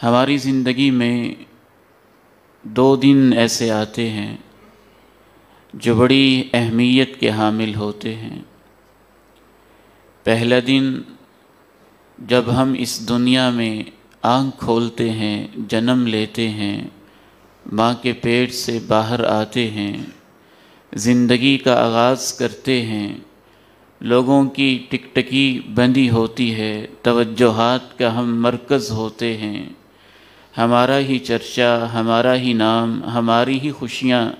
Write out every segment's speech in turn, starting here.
हमारी ज़िंदगी में दो दिन ऐसे आते हैं जो बड़ी अहमियत के हामिल होते हैं। पहला दिन जब हम इस दुनिया में आँख खोलते हैं, जन्म लेते हैं, माँ के पेट से बाहर आते हैं, ज़िंदगी का आगाज़ करते हैं, लोगों की टिकटकी बंदी होती है, तवज्जोहात का हम मरकज़ होते हैं। हमारा ही चर्चा, हमारा ही नाम, हमारी ही खुशियाँ,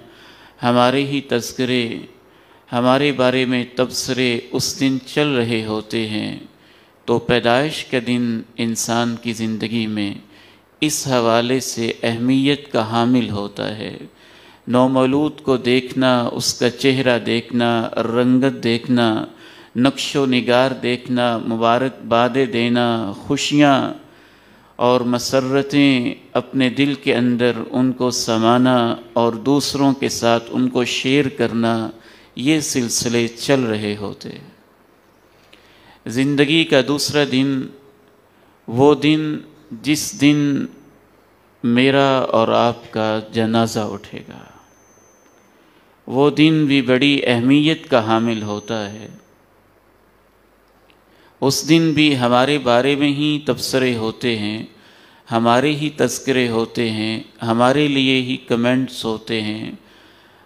हमारे ही तस्करे हमारे बारे में तबसरे उस दिन चल रहे होते हैं। तो पैदाइश के दिन इंसान की ज़िंदगी में इस हवाले से अहमियत का हामिल होता है। नौमलूद को देखना, उसका चेहरा देखना, रंगत देखना, नक्शो निगार देखना, मुबारकबादें देना, खुशियाँ और मसरतें अपने दिल के अंदर उनको समाना और दूसरों के साथ उनको शेयर करना, ये सिलसिले चल रहे होते। ज़िंदगी का दूसरा दिन, वो दिन जिस दिन मेरा और आपका जनाजा उठेगा। वो दिन भी बड़ी अहमियत का हामिल होता है। उस दिन भी हमारे बारे में ही तबसरे होते हैं, हमारे ही तस्करे होते हैं, हमारे लिए ही कमेंट्स होते हैं,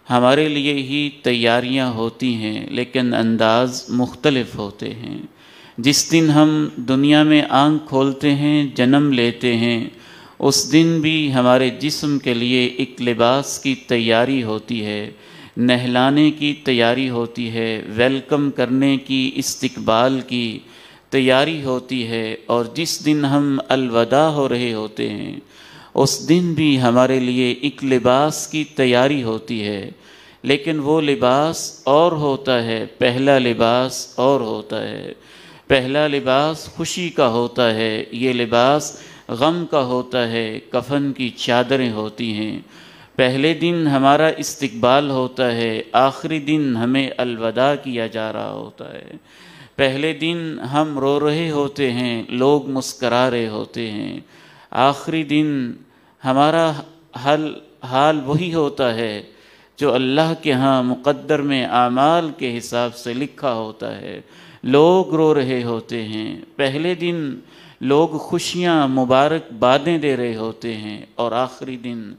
हमारे लिए ही तैयारियाँ होती हैं, लेकिन अंदाज मुख्तलफ होते हैं। जिस दिन हम दुनिया में आँख खोलते हैं, जन्म लेते हैं, उस दिन भी हमारे जिस्म के लिए एक लिबास की तैयारी होती है, नहलाने की तैयारी होती है, वेलकम करने की, इस्तकबाल की तैयारी होती है और जिस दिन हम अलविदा हो रहे होते हैं, उस दिन भी हमारे लिए एक लिबास की तैयारी होती है। लेकिन वो लिबास और होता है, पहला लिबास और होता है। पहला लिबास खुशी का होता है, ये लिबास गम का होता है, कफन की चादरें होती हैं। पहले दिन हमारा इस्तकबाल होता है, आखिरी दिन हमें अलविदा किया जा रहा होता है। पहले दिन हम रो रहे होते हैं, लोग मुस्करा रहे होते हैं। आखिरी दिन हमारा हल, हाल वही होता है जो अल्लाह के यहाँ मुक़द्दर में आमाल के हिसाब से लिखा होता है। लोग रो रहे होते हैं। पहले दिन लोग खुशियाँ मुबारकबादें दे रहे होते हैं और आखिरी दिन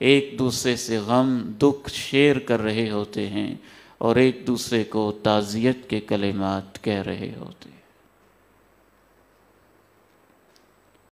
एक दूसरे से गम, दुख शेयर कर रहे होते हैं। और एक दूसरे को ताज़ियत के कलेमात कह रहे होते